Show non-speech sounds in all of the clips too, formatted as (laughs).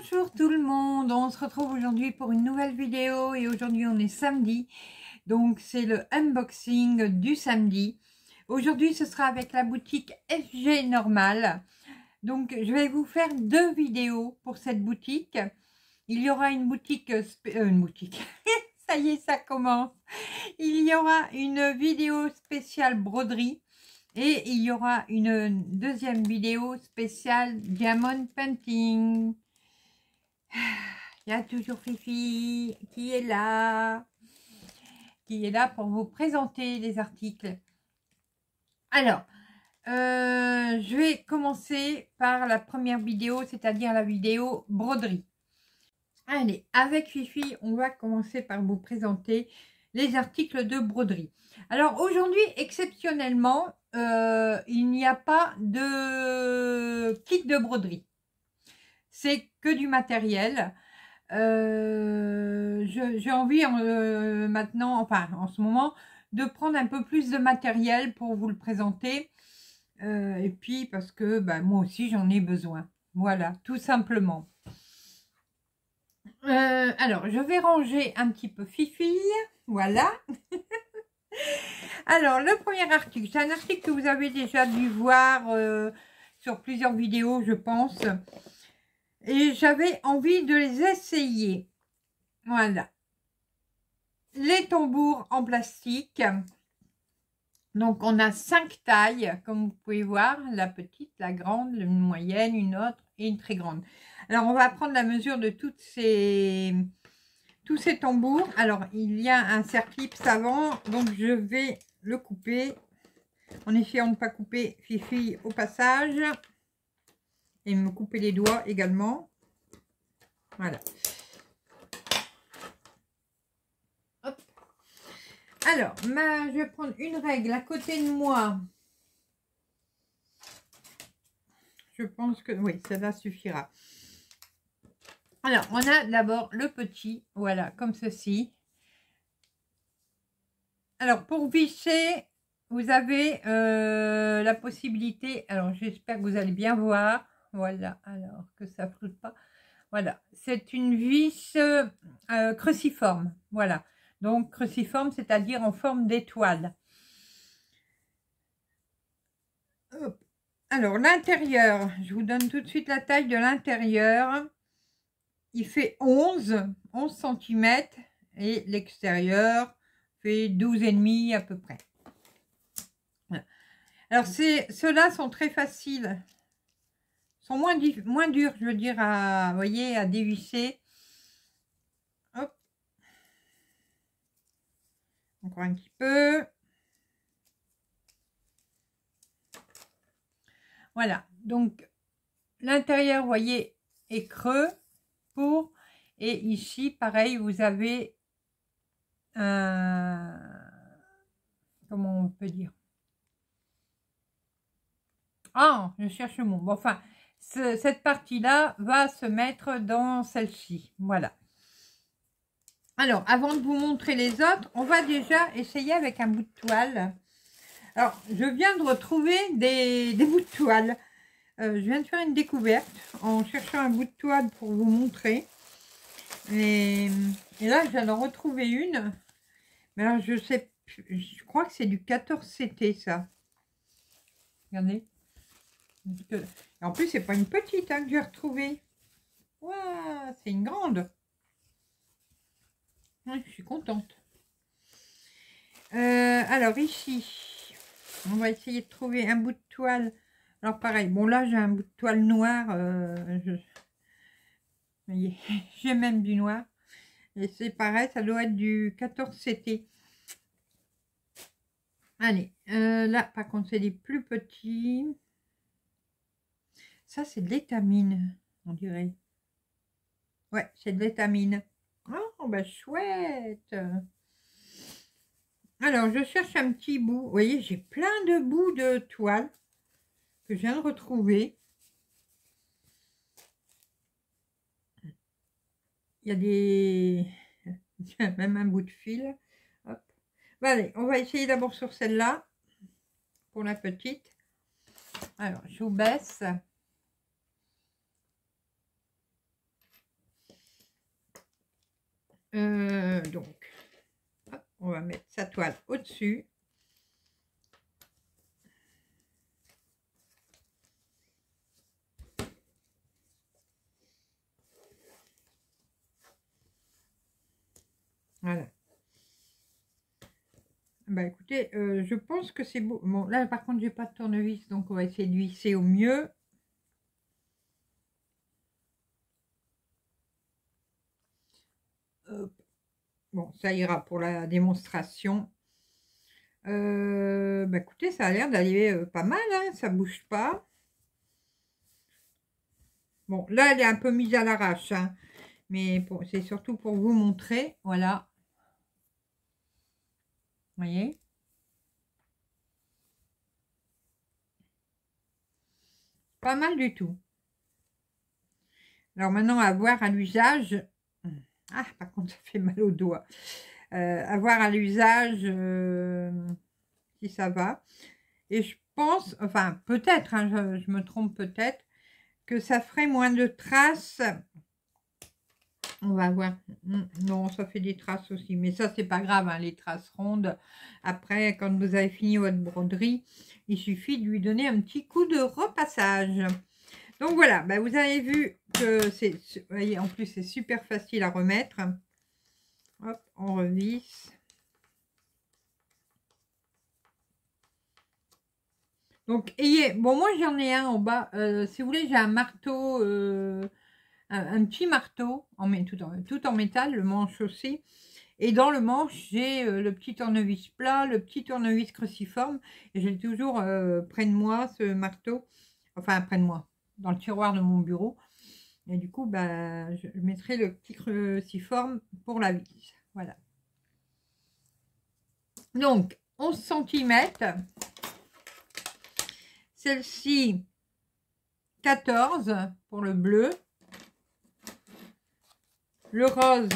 Bonjour tout le monde, on se retrouve aujourd'hui pour une nouvelle vidéo et aujourd'hui on est samedi, donc c'est le unboxing du samedi. Aujourd'hui ce sera avec la boutique SG Normal, donc je vais vous faire deux vidéos pour cette boutique. Il y aura une boutique, euh, une boutique, (laughs) ça y est ça commence, il y aura une vidéo spéciale broderie et il y aura une deuxième vidéo spéciale Diamond Painting. (sighs) Il y a toujours Fifi qui est là. Qui est là pour vous présenter les articles. Alors, euh, je vais commencer par la première vidéo, c'est-à-dire la vidéo broderie. Allez, avec Fifi, on va commencer par vous présenter les articles de broderie. Alors aujourd'hui, exceptionnellement, euh, il n'y a pas de kit de broderie. C'est que du matériel. Euh, j'ai envie euh, maintenant, enfin en ce moment, de prendre un peu plus de matériel pour vous le présenter. et puis parce que bah, moi aussi j'en ai besoin. Voilà, tout simplement. alors, je vais ranger un petit peu Fifi. Voilà. (laughs) Alors, le premier article, c'est un article que vous avez déjà dû voir euh, sur plusieurs vidéos, je pense. Et j'avais envie de les essayer. Voilà. Les tambours en plastique. Donc, on a cinq tailles, comme vous pouvez voir. La petite, la grande, une moyenne, une autre et une très grande. Alors, on va prendre la mesure de toutes ces tous ces tambours. Alors, il y a un clip avant, donc je vais le couper en essayant de ne pas couper Fifi au passage et me couper les doigts également. Voilà. Alors, ma, je vais prendre une règle à côté de moi. Je pense que oui, ça va suffira. Alors, on a d'abord le petit, voilà, comme ceci. Alors, pour visser, vous avez euh, la possibilité, alors j'espère que vous allez bien voir, voilà, alors que ça floute pas. Voilà, c'est une vis euh, cruciforme, voilà. Donc, cruciforme, c'est-à-dire en forme d'étoile. Alors, l'intérieur, je vous donne tout de suite la taille de l'intérieur il fait 11, 11 cm et l'extérieur fait 12,5 à peu près. Alors, ceux-là sont très faciles, sont moins, moins durs, je veux dire, à, voyez, à dévisser. Hop. Encore un petit peu. Voilà, donc l'intérieur, vous voyez, est creux. Et ici, pareil, vous avez un... Comment on peut dire? Ah, je cherche mot. Bon, enfin, cette partie-là va se mettre dans celle-ci. Voilà. Alors, avant de vous montrer les autres, on va déjà essayer avec un bout de toile. Alors, je viens de retrouver des, des bouts de toile. Euh, je viens de faire une découverte en cherchant un bout de toile pour vous montrer. Et, là, je viens d'en une. Mais alors, je sais, je crois que c'est du 14CT, ça. Regardez. En plus, c'est pas une petite hein, que j'ai retrouvée. Waouh, c'est une grande. je suis contente. Euh, alors, ici, on va essayer de trouver un bout de toile alors pareil, bon là j'ai un bout de toile noire. Euh, (laughs) j'ai même du noir. Et c'est pareil, ça doit être du 14 CT. Allez, euh, là par contre c'est des plus petits. Ça c'est de l'étamine, on dirait. Ouais, c'est de l'étamine. Oh, bah chouette Alors, je cherche un petit bout. Vous voyez, j'ai plein de bouts de toile je viens de retrouver. Il y a des... (laughs) même un bout de fil. allez, on va essayer d'abord sur celle-là, pour la petite. Alors, je vous baisse. Euh, donc, on va mettre sa toile au-dessus. Voilà. Bah écoutez, euh, je pense que c'est beau. Bon, là par contre, j'ai pas de tournevis, donc on va essayer de visser au mieux. Bon, ça ira pour la démonstration. Euh, bah écoutez, ça a l'air d'aller euh, pas mal, hein, ça bouge pas. Bon, là, elle est un peu mise à l'arrache, hein, mais c'est surtout pour vous montrer, voilà. Vous voyez? Pas mal du tout. Alors maintenant, à voir à l'usage, ah, par contre, (laughs) ça fait mal au doigt. Euh, avoir à l'usage, euh, si ça va. Et je pense, enfin, peut-être, hein, je, me trompe peut-être, que ça ferait moins de traces. On va voir. Hmm, non, ça fait des traces aussi. Mais ça, c'est pas grave, hein, les traces rondes. Après, quand vous avez fini votre broderie, il suffit de lui donner un petit coup de repassage. Donc voilà, bah, vous avez vu que c'est, voyez, en plus c'est super facile à remettre. Hop, on revisse. Donc, ayez, bon moi j'en ai un en bas, euh, si vous voulez j'ai un marteau, euh, un, petit marteau, tout, en, tout en métal, le manche aussi. Et dans le manche, j'ai euh, le petit tournevis plat, le petit tournevis cruciforme. Et j'ai toujours près de moi ce marteau. Enfin, près de moi dans le tiroir de mon bureau. Et du coup, bah, je mettrai le petit cruciforme pour la vis. Voilà. Donc, 11 cm. Celle-ci, 14 pour le bleu. Le rose,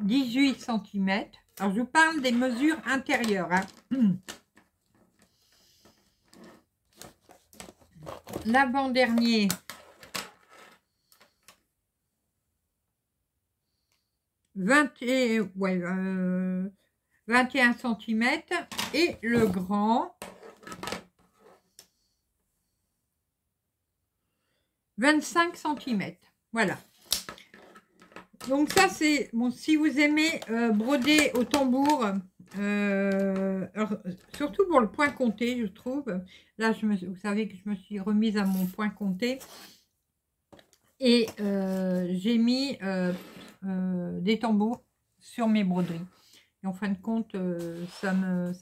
18 cm. Alors, je vous parle des mesures intérieures. Hein. (clears throat) l'avant-dernier. et, ouais, 21 cm et le grand 25 cm. Voilà. Donc ça c'est bon si vous aimez euh, broder au tambour euh, surtout pour le point compté, je trouve. Là, vous savez que je me suis remise à mon point compté. Et euh, j'ai mis euh, des tambours sur mes broderies. Et en fin de compte, ça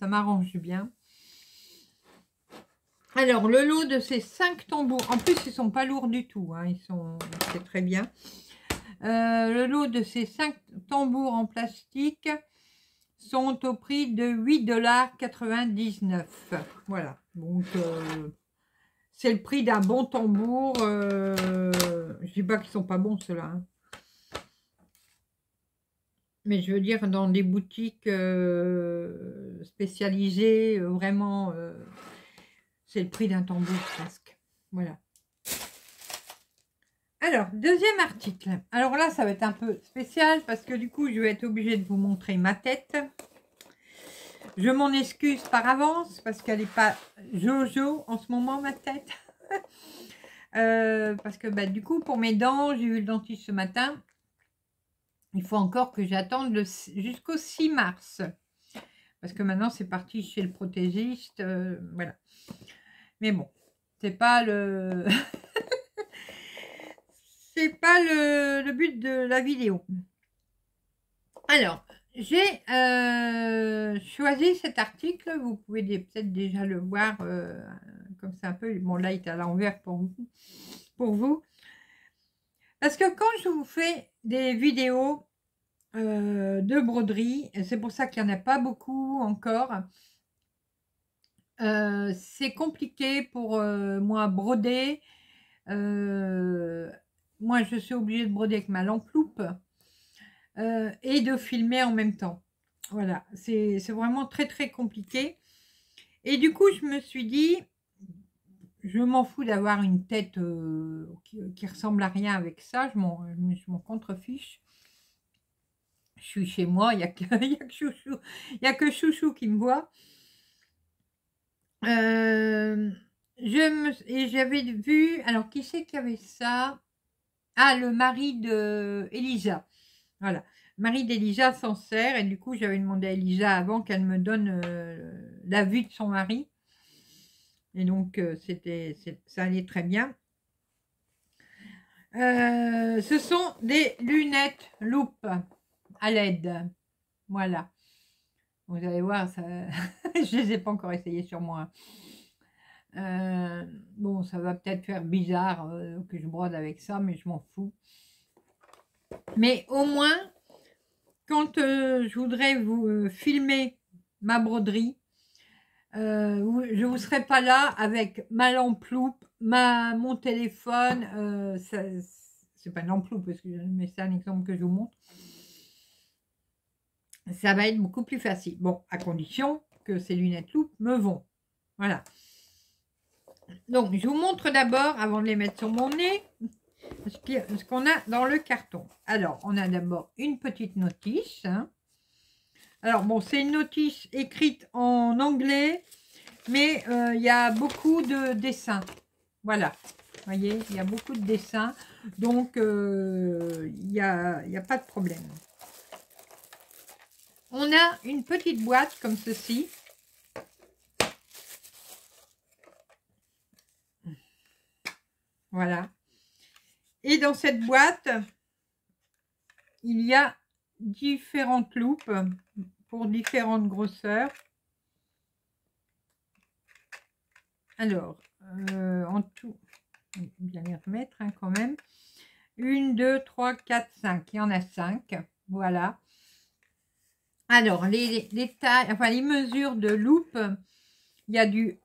m'arrange bien. Alors, le lot de ces cinq tambours, en plus, ils sont pas lourds du tout. Hein, c'est très bien. le lot de ces cinq tambours en plastique, sont au prix de 8,99$. Voilà. Donc, euh, c'est le prix d'un bon tambour. Euh, je dis pas qu'ils sont pas bons, ceux-là. Hein. Mais je veux dire, dans des boutiques euh, spécialisées, vraiment, c'est le prix d'un tambour presque. Voilà. Alors, deuxième article. Alors là, ça va être un peu spécial parce que du coup, je vais être obligée de vous montrer ma tête. Je m'en excuse par avance parce qu'elle n'est pas jojo en ce moment, ma tête. (laughs) Euh, parce que bah, du coup, pour mes dents, j'ai eu le dentiste ce matin. Il faut encore que j'attende jusqu'au 6 mars. Parce que maintenant, c'est parti chez le prothésiste. Euh, voilà. Mais bon, c'est pas le... (laughs) c'est pas le, but de la vidéo. Alors, j'ai euh, choisi cet article. Vous pouvez peut-être déjà le voir euh, comme c'est un peu. Bon, là, il est à l'envers pour vous, pour vous. Parce que quand je vous fais des vidéos euh, de broderie, c'est pour ça qu'il n'y en a pas beaucoup encore, c'est compliqué pour moi broder moi, je suis obligée de broder avec ma lampe loupe euh, et de filmer en même temps. Voilà, c'est vraiment très, très compliqué. Et du coup, je me suis dit, je m'en fous d'avoir une tête euh, qui, ressemble à rien avec ça. Je m'en contrefiche. Je suis chez moi, il n'y a, que, (laughs) a, chouchou, y a que chouchou qui me voit. Euh, je et j'avais vu, alors qui c'est qui avait ça? Ah, le mari de Elisa. Voilà. Mari d'Elisa s'en sert et du coup j'avais demandé à Elisa avant qu'elle me donne euh, la vue de son mari. Et donc euh, c'était ça allait très bien. Euh, ce sont des lunettes loupe à LED. Voilà. Vous allez voir, (laughs) je ne les ai pas encore essayées sur moi. Ça va peut-être faire bizarre que je brode avec ça, mais je m'en fous. Mais au moins, quand euh, je voudrais vous euh, filmer ma broderie, euh, je ne vous serai pas là avec ma lampe loupe, ma, mon téléphone. Euh, c'est pas une lampe loupe, parce que, mais c'est un exemple que je vous montre. Ça va être beaucoup plus facile. Bon, à condition que ces lunettes loupe me vont. Voilà. Donc, je vous montre d'abord, avant de les mettre sur mon nez, ce qu'on a dans le carton. Alors, on a d'abord une petite notice. Hein. Alors, bon, c'est une notice écrite en anglais, mais euh, il y a beaucoup de dessins. Voilà, vous voyez, il y a beaucoup de dessins, donc euh, il n'y a, a pas de problème. On a une petite boîte comme ceci. Voilà. Et dans cette boîte, il y a différentes loupes pour différentes grosseurs. Alors, euh, en tout, bien les remettre hein, quand même. Une, deux, trois, quatre, cinq. Il y en a cinq. Voilà. Alors, les, tailles, enfin les mesures de loupe, il y a du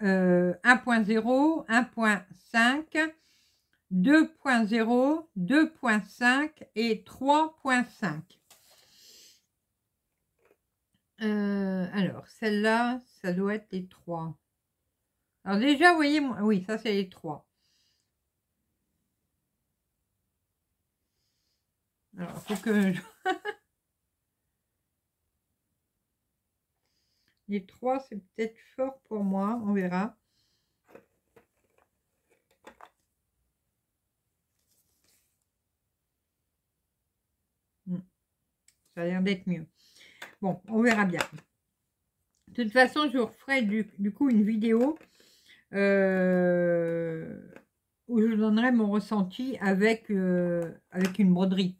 1.0, 1.5, 2.0, 2.5 et 3.5. Euh, alors, celle-là, ça doit être les 3. Alors déjà, vous voyez, oui, ça c'est les 3. Alors, faut que (laughs) les 3, c'est peut-être fort pour moi, on verra. Ça a l'air d'être mieux. Bon, on verra bien. De toute façon, je referai du, coup une vidéo euh, où je donnerai mon ressenti avec, euh, avec une broderie.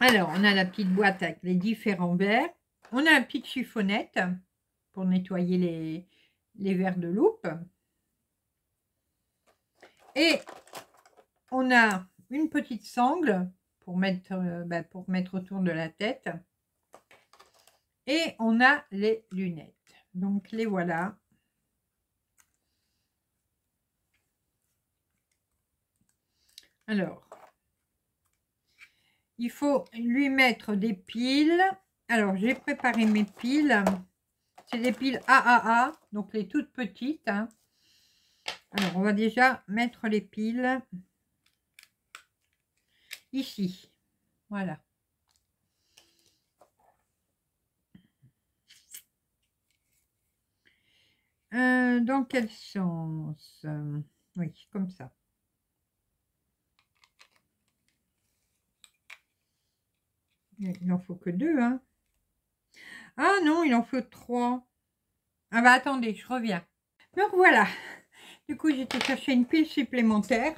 Alors, on a la petite boîte avec les différents verres. On a la petite chiffonnette pour nettoyer les, les verres de loupe. Et on a une petite sangle pour mettre, euh, bah, pour mettre autour de la tête. Et on a les lunettes. Donc les voilà. Alors, il faut lui mettre des piles. Alors, j'ai préparé mes piles. C'est des piles AAA, donc les toutes petites. Hein. Alors, on va déjà mettre les piles ici. Voilà. Euh, dans quel sens? Oui, comme ça. Il n'en faut que deux, hein. Ah non, il en faut trois. Ah bah attendez, je reviens. Donc voilà. Du coup, j'étais chercher une pile supplémentaire.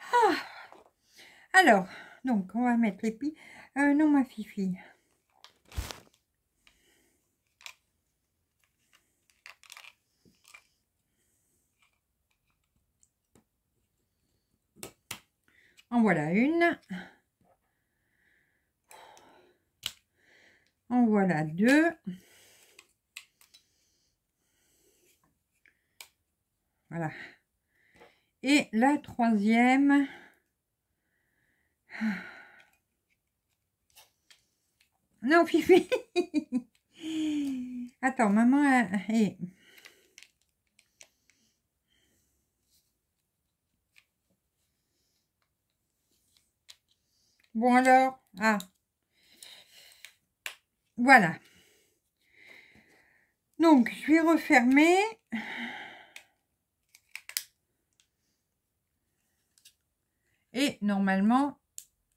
Ah alors, donc, on va mettre les piles. Euh, non, ma fifi. En voilà une. En voilà deux. Voilà. Et la troisième. (sighs) Non, Fifi (laughs) Attends, maman... Bon alors Ah voilà. Donc, je vais refermer. Et normalement,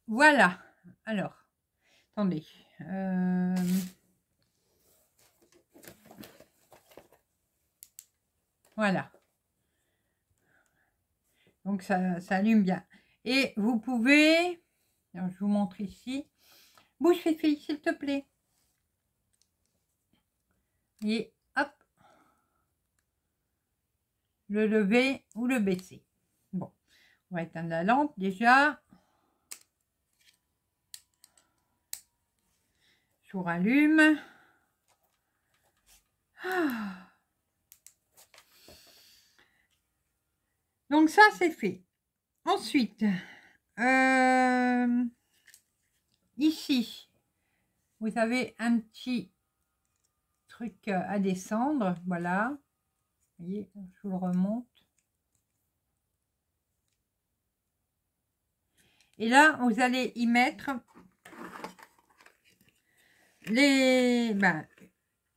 voilà. Alors, attendez. Euh, voilà. Donc, ça, allume bien. Et vous pouvez, je vous montre ici, bouge Fifi, s'il te plaît. Et hop, le lever ou le baisser. Bon, on va éteindre la lampe déjà. Je vous rallume. Ah. Donc ça, c'est fait. Ensuite, euh, ici, vous avez un petit truc à descendre. Voilà. Vous voyez, je vous le remonte. Et là, vous allez y mettre les, ben,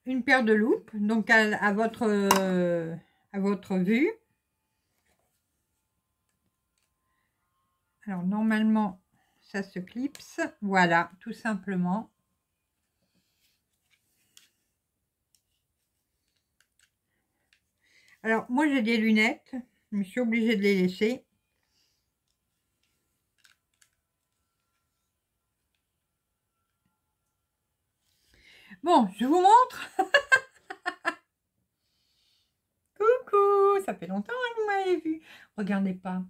une paire de loupes, donc à, votre, à votre vue. Alors, normalement, ça se clipse. Voilà, tout simplement. Alors, moi, j'ai des lunettes. Je suis obligée de les laisser. Bon, je vous montre. (laughs) Coucou, ça fait longtemps que vous m'avez vu. Regardez pas.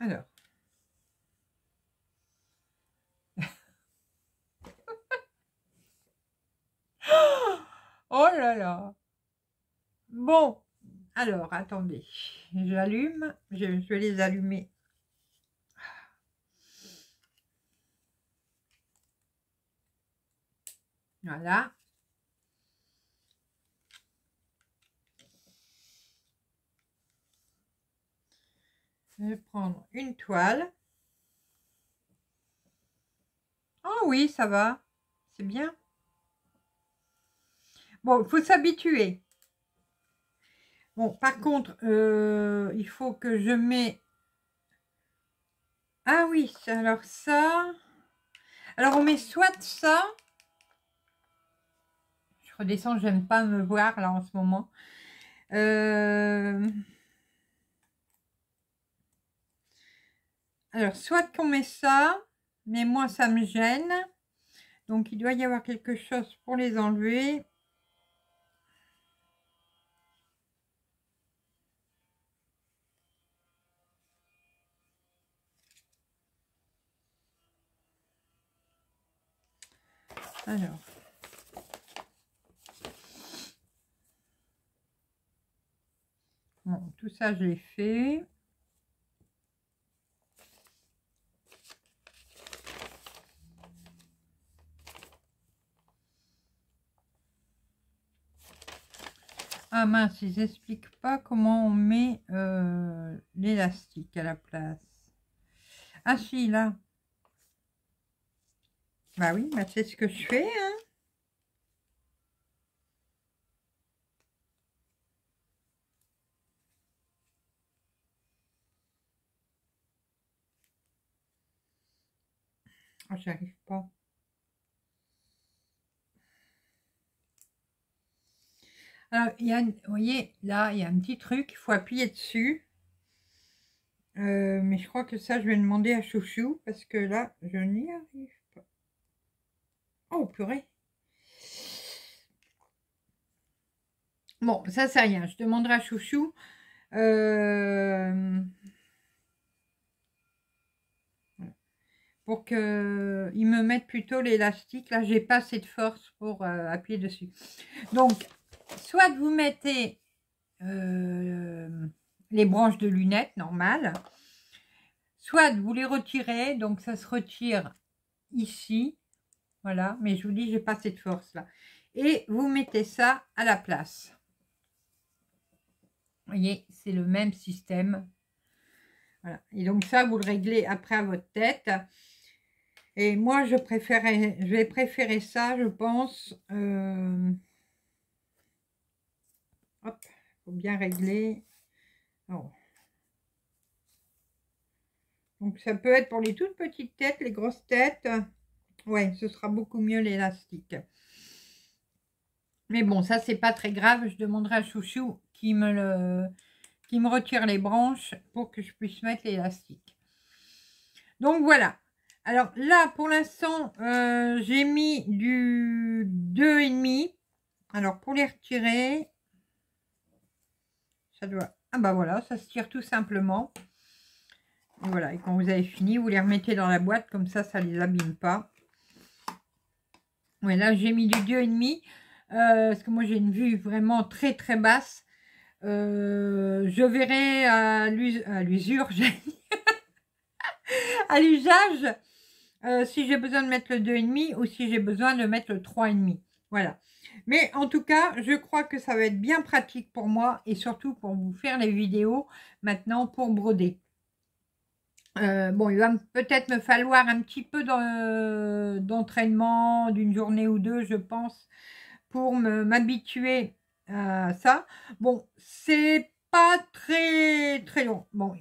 Alors. (laughs) oh là là. Bon, alors, attendez. J'allume. Je, vais les allumer. Voilà. Je vais prendre une toile. Oh oui, ça va. C'est bien. Bon, il faut s'habituer. Bon, par contre, euh, il faut que je mets... Ah oui, alors ça... Alors, on met soit ça... Je redescends, j'aime pas me voir là en ce moment. Euh... Alors, soit qu'on met ça, mais moi, ça me gêne. Donc, il doit y avoir quelque chose pour les enlever. Ça, je l'ai fait. Ah mince, ils n'expliquent pas comment on met euh, l'élastique à la place. Ah si, là. Bah oui, bah c'est ce que je fais. Hein. Ah, j'y arrive pas. Alors, il y a, vous voyez, là, il y a un petit truc, il faut appuyer dessus. Euh, mais je crois que ça, je vais demander à Chouchou, parce que là, je n'y arrive pas. Oh, purée Bon, ça, c'est rien. Je demanderai à Chouchou. Euh, pour qu'il me mette plutôt l'élastique. Là, j'ai pas assez de force pour euh, appuyer dessus. Donc, soit vous mettez euh, les branches de lunettes normales, soit vous les retirez, donc ça se retire ici, voilà, mais je vous dis, j'ai pas cette force là, et vous mettez ça à la place. Vous voyez, c'est le même système. Voilà. Et donc ça, vous le réglez après à votre tête. Et moi, je préférais, je vais préférer ça, je pense. Euh, hop, faut bien régler. Oh. Donc ça peut être pour les toutes petites têtes, les grosses têtes. Ouais, ce sera beaucoup mieux l'élastique. Mais bon, ça c'est pas très grave. Je demanderai à Chouchou qui me le qui me retire les branches pour que je puisse mettre l'élastique. Donc voilà. Alors là, pour l'instant, euh, j'ai mis du 2,5. Alors pour les retirer, ça doit... Ah bah voilà, ça se tire tout simplement. Voilà, et quand vous avez fini, vous les remettez dans la boîte, comme ça, ça ne les abîme pas. Ouais, là, j'ai mis du 2,5. Euh, parce que moi, j'ai une vue vraiment très, très basse. Euh, je verrai à l'usure, (laughs) à l'usage, euh, si j'ai besoin de mettre le 2,5 ou si j'ai besoin de mettre le 3,5. Voilà. Mais en tout cas, je crois que ça va être bien pratique pour moi et surtout pour vous faire les vidéos maintenant pour broder. Euh, bon, il va peut-être me falloir un petit peu d'entraînement d'une journée ou deux, je pense, pour m'habituer à ça. Bon, c'est pas très très long. Bon,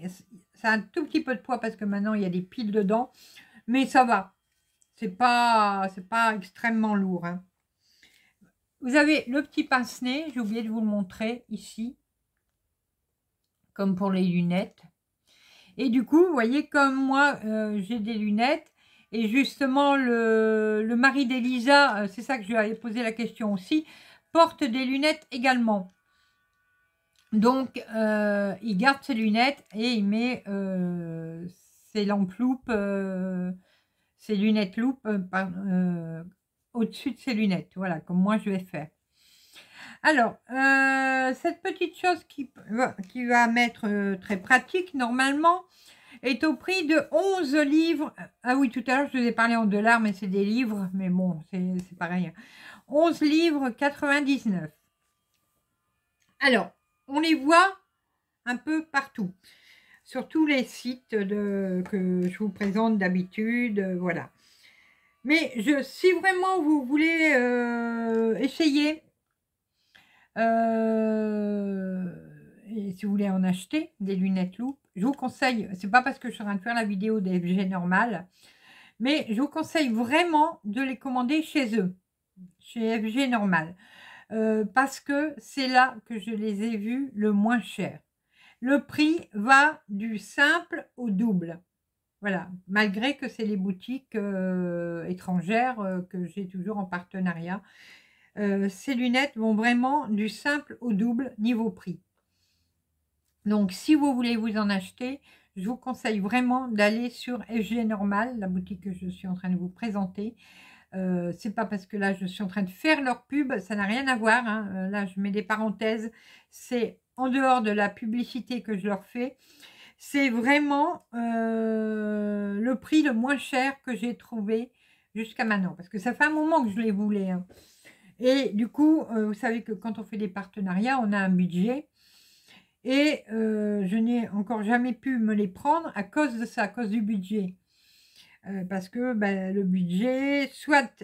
c'est un tout petit peu de poids parce que maintenant il y a des piles dedans. Mais ça va. C'est pas, pas extrêmement lourd. Hein. Vous avez le petit pince-nez. J'ai oublié de vous le montrer ici. Comme pour les lunettes. Et du coup, vous voyez, comme moi, euh, j'ai des lunettes. Et justement, le, le mari d'Elisa, euh, c'est ça que je lui avais posé la question aussi, porte des lunettes également. Donc, euh, il garde ses lunettes et il met lampes loupe, euh, ses lunettes loupe euh, euh, au-dessus de ses lunettes. Voilà, comme moi je vais faire. Alors, cette petite chose qui, qui va m'être très pratique normalement est au prix de 11 livres. Ah oui, tout à l'heure, je vous ai parlé en dollars, mais c'est des livres. Mais bon, c'est pareil. 11 livres 99. Alors, on les voit un peu partout sur tous les sites que je vous présente d'habitude, euh, voilà. Mais si vraiment vous voulez euh, essayer, euh, et si vous voulez en acheter des lunettes loupe, je vous conseille, c'est pas parce que je suis en train de faire la vidéo des FG normal, mais je vous conseille vraiment de les commander chez eux, chez FG normal, parce que c'est là que je les ai vus le moins cher le prix va du simple au double. Voilà, malgré que c'est les boutiques euh, étrangères euh, que j'ai toujours en partenariat. Euh, ces lunettes vont vraiment du simple au double niveau prix. Donc, si vous voulez vous en acheter, je vous conseille vraiment d'aller sur FG Normal, la boutique que je suis en train de vous présenter. Euh, c'est pas parce que là je suis en train de faire leur pub, ça n'a rien à voir. Hein. Là je mets des parenthèses. C'est en dehors de la publicité que je leur fais, c'est vraiment euh, le prix le moins cher que j'ai trouvé jusqu'à maintenant. Parce que ça fait un moment que je les voulais. Hein. Et du coup, euh, vous savez que quand on fait des partenariats, on a un budget. Et euh, je n'ai encore jamais pu me les prendre à cause de ça, à cause du budget. parce que ben, le budget, soit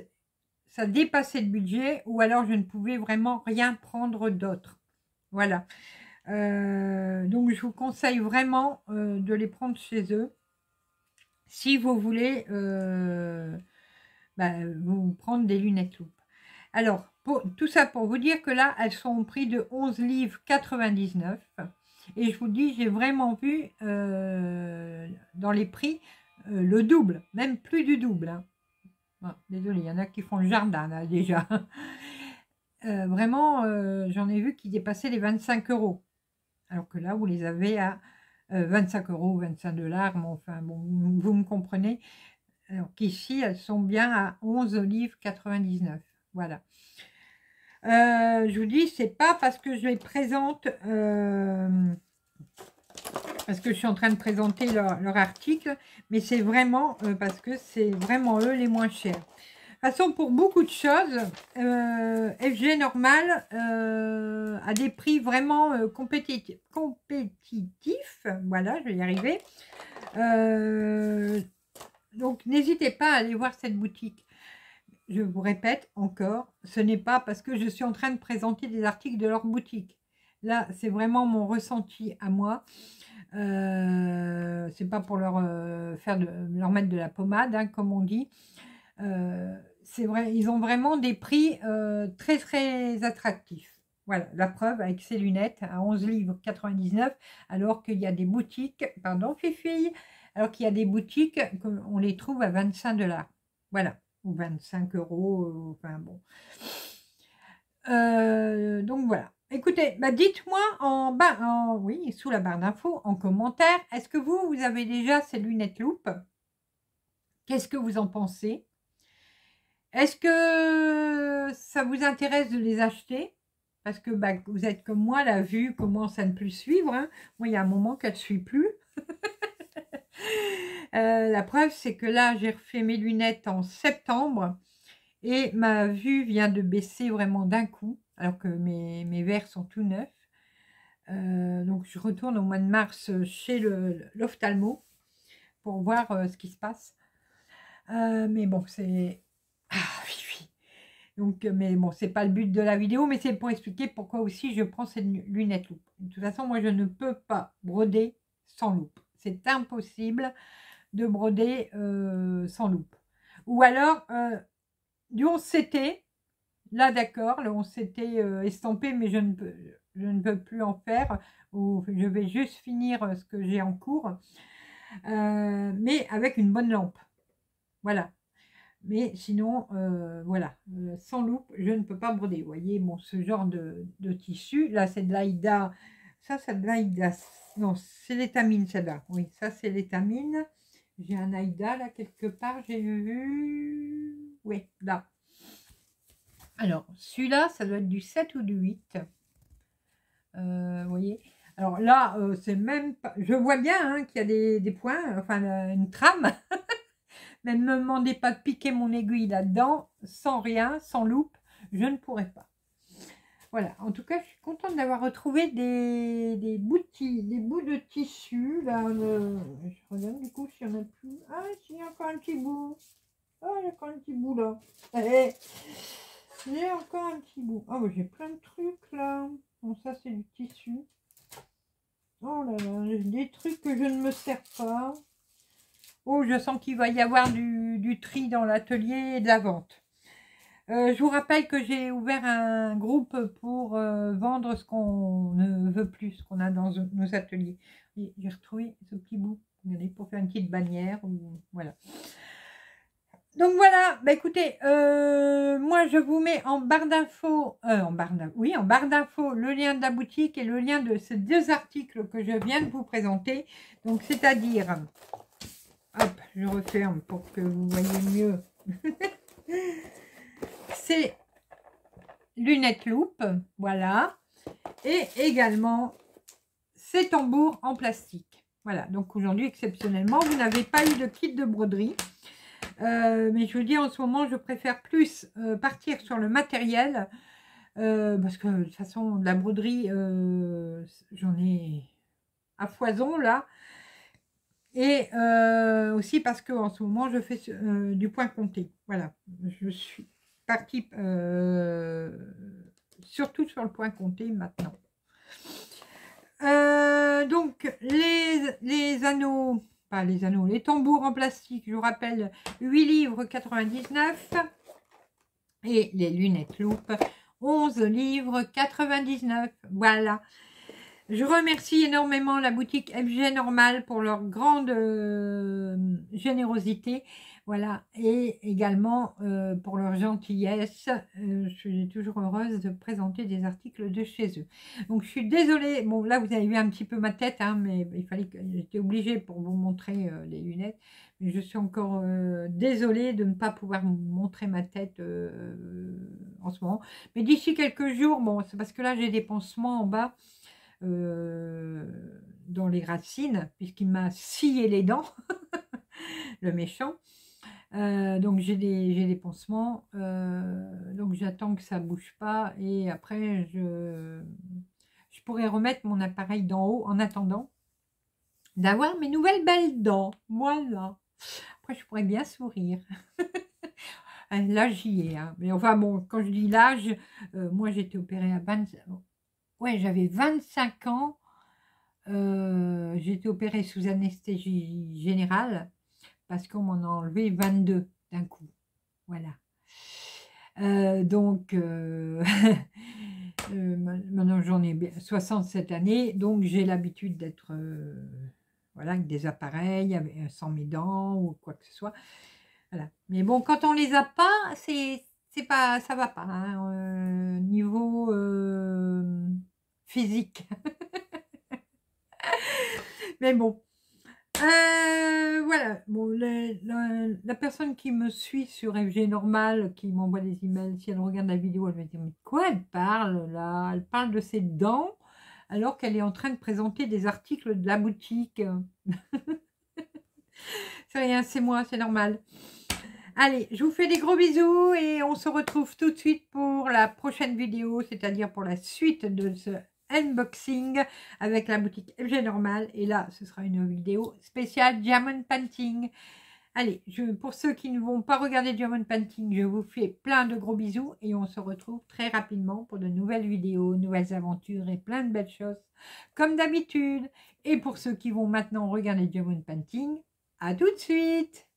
ça dépassait le budget, ou alors je ne pouvais vraiment rien prendre d'autre. Voilà. Euh, donc, je vous conseille vraiment euh, de les prendre chez eux. Si vous voulez euh, bah, vous prendre des lunettes loupe. Alors, pour, tout ça pour vous dire que là, elles sont au prix de 11 livres 99. Et je vous dis, j'ai vraiment vu dans les prix le double, même plus du double. Hein. désolé, il y en a qui font le jardin là déjà. vraiment, j'en ai vu qui dépassaient les 25 euros. Alors que là, vous les avez à 25 euh, euros, 25 dollars, mais enfin, bon, vous, me comprenez. Alors qu'ici, elles sont bien à 11 livres 99. Voilà. Euh, je vous dis, c'est pas parce que je les présente, euh, parce que je suis en train de présenter leur, article, mais c'est vraiment parce que c'est vraiment eux les moins chers. Façon, pour beaucoup de choses, euh, FG normal euh, a des prix vraiment euh, compétitifs. Voilà, je vais y arriver. donc, n'hésitez pas à aller voir cette boutique. Je vous répète encore, ce n'est pas parce que je suis en train de présenter des articles de leur boutique. Là, c'est vraiment mon ressenti à moi. Euh, c'est pas pour leur faire de, leur mettre de la pommade, hein, comme on dit ils ont vraiment des prix euh, très très attractifs. Voilà, la preuve avec ces lunettes à 11 livres 99, alors qu'il y a des boutiques, pardon Fifi, alors qu'il y a des boutiques, on les trouve à 25 dollars. Voilà, ou 25 euros, euh, enfin bon. Euh, donc voilà. Écoutez, bah dites-moi en bas, en, oui, sous la barre d'infos, en commentaire, est-ce que vous, vous avez déjà ces lunettes loupe? Qu'est-ce que vous en pensez? Est-ce que ça vous intéresse de les acheter? Parce que bah, vous êtes comme moi, la vue commence à ne plus suivre. Hein. Moi, il y a un moment qu'elle ne suit plus. (laughs) Euh, la preuve, c'est que là, j'ai refait mes lunettes en septembre et ma vue vient de baisser vraiment d'un coup, alors que mes, verres sont tout neufs. Euh, donc, je retourne au mois de mars chez l'ophtalmo pour voir euh, ce qui se passe. mais bon, c'est. Donc, euh, mais bon, c'est pas le but de la vidéo, mais c'est pour expliquer pourquoi aussi je prends cette lunette loupe. De toute façon, moi, je ne peux pas broder sans loupe. C'est impossible de broder euh, sans loupe. Ou alors, euh, du 11 CT, là d'accord, le 11 CT estampé, mais je ne, peux, je ne peux plus en faire, ou je vais juste finir ce que j'ai en cours, mais avec une bonne lampe. Voilà, mais sinon, euh, voilà, euh, sans loupe, je ne peux pas broder. Vous voyez, bon, ce genre de, tissu, là, c'est de l'Aïda. Ça, c'est de l'Aïda. Non, c'est l'étamine, celle-là. Oui, ça, c'est l'étamine. J'ai un Aïda, là, quelque part. J'ai vu... Oui, là. Alors, celui-là, ça doit être du 7 ou du 8. Euh, vous voyez alors là, c'est même pas... Je vois bien hein, qu'il y a des, des points, enfin une trame. (laughs) Mais ne me demandez pas de piquer mon aiguille là-dedans, sans rien, sans loupe, je ne pourrais pas. Voilà, en tout cas, je suis contente d'avoir retrouvé des, des, bouts de, des bouts de tissu. Là, je regarde du coup s'il n'y en a plus. Ah, il y a encore un petit bout. Ah, il y a encore un petit bout là. Eh, il y a encore un petit bout. Ah, j'ai plein de trucs là. Bon, ça, c'est du tissu. Oh là là, j'ai des trucs que je ne me sers pas. Oh, je sens qu'il va y avoir du, tri dans l'atelier et de la vente. Euh, je vous rappelle que j'ai ouvert un groupe pour euh, vendre ce qu'on ne veut plus, ce qu'on a dans nos ateliers. J'ai retrouvé ce petit bout, pour faire une petite bannière. voilà. Donc voilà, bah écoutez, euh, moi je vous mets en barre d'infos, en oui, en barre d'infos, le lien de la boutique et le lien de ces deux articles que je viens de vous présenter. Donc c'est-à-dire Hop, je referme pour que vous voyez mieux. (laughs) C'est lunettes loupe, voilà. Et également ces tambours en plastique. Voilà, donc aujourd'hui, exceptionnellement, vous n'avez pas eu de kit de broderie. Euh, mais je vous dis, en ce moment, je préfère plus euh, partir sur le matériel. Euh, parce que de toute façon, de la broderie, j'en ai à foison là. Et euh, aussi parce que en ce moment, je fais euh, du point compté. Voilà, je suis partie euh, surtout sur le point compté maintenant. donc, les, anneaux, pas les anneaux, les tambours en plastique, je vous rappelle, 8 livres 99. Et les lunettes loupe, 11 livres 99. Voilà. Je remercie énormément la boutique FG Normal pour leur grande euh, générosité. Voilà, et également euh, pour leur gentillesse. Euh, je suis toujours heureuse de présenter des articles de chez eux. Donc je suis désolée, bon là vous avez vu un petit peu ma tête, hein, mais il fallait que j'étais obligée pour vous montrer les lunettes. Mais je suis encore désolée de ne pas pouvoir montrer ma tête en ce moment. Mais d'ici quelques jours, bon c'est parce que là j'ai des pansements en bas. Euh, dans les racines, puisqu'il m'a scié les dents, (laughs) le méchant. Euh, donc j'ai des, j'ai des pansements, euh, donc j'attends que ça bouge pas et après je, je pourrais remettre mon appareil d'en haut en attendant d'avoir mes nouvelles belles dents. Voilà. Après je pourrais bien sourire. (laughs) là j'y ai, hein. mais enfin bon, quand je dis l'âge, moi j'étais opérée à 20, ouais j'avais 25 ans, j'étais opérée sous anesthésie générale parce qu'on m'en a enlevé 22 d'un coup. Voilà. Euh, donc, euh, (laughs) euh, maintenant j'en ai 67 années, donc j'ai l'habitude d'être voilà, avec des appareils, sans mes dents ou quoi que ce soit. Voilà. Mais bon, quand on les a pas, c'est c'est pas ça va pas hein, niveau physique. (laughs) Mais bon, euh, voilà, la, personne qui me suit sur FG Normal, qui m'envoie des emails, si elle regarde la vidéo, elle va dire, mais quoi elle parle là? Elle parle de ses dents alors qu'elle est en train de présenter des articles de la boutique. (laughs) c'est rien, c'est moi, c'est normal. Allez, je vous fais des gros bisous et on se retrouve tout de suite pour la prochaine vidéo, c'est-à-dire pour la suite de ce unboxing avec la boutique FG Normal. Et là, ce sera une vidéo spéciale Diamond Painting. Allez, pour ceux qui ne vont pas regarder Diamond Painting, je vous fais plein de gros bisous et on se retrouve très rapidement pour de nouvelles vidéos, nouvelles aventures et plein de belles choses comme d'habitude. Et pour ceux qui vont maintenant regarder Diamond Painting, à tout de suite